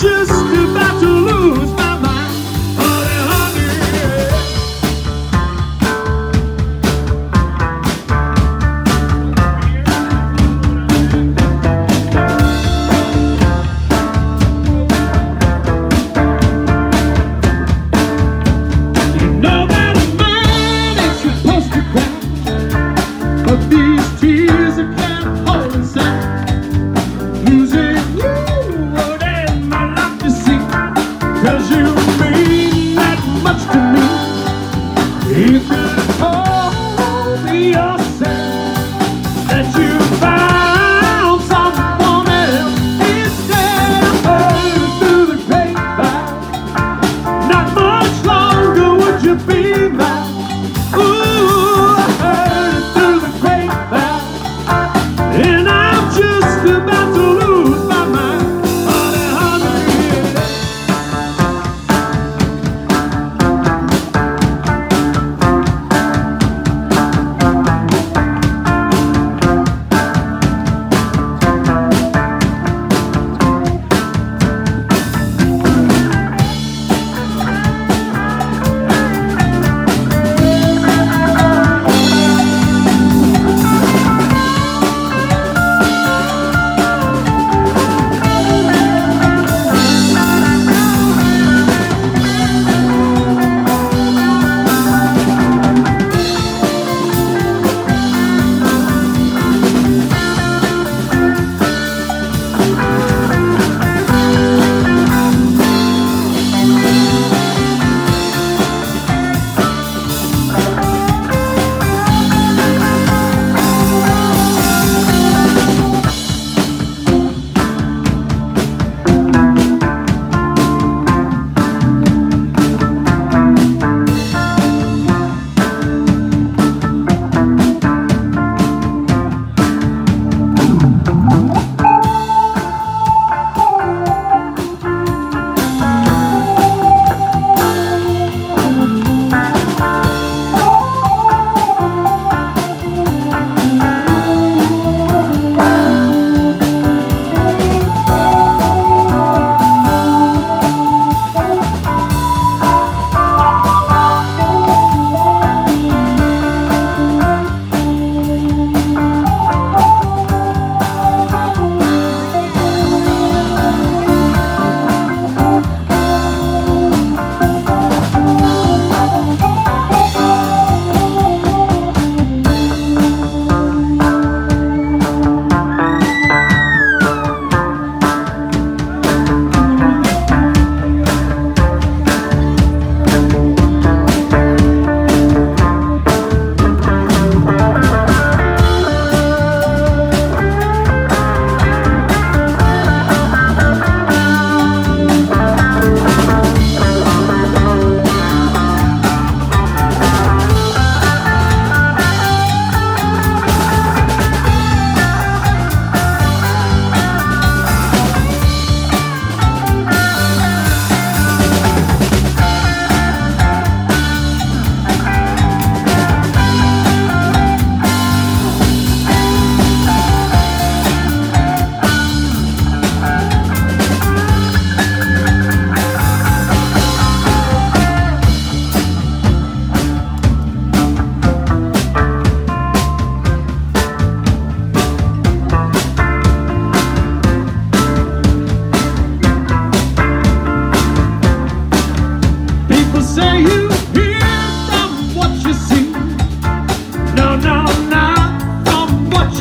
just hold yourself.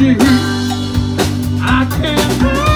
she I can't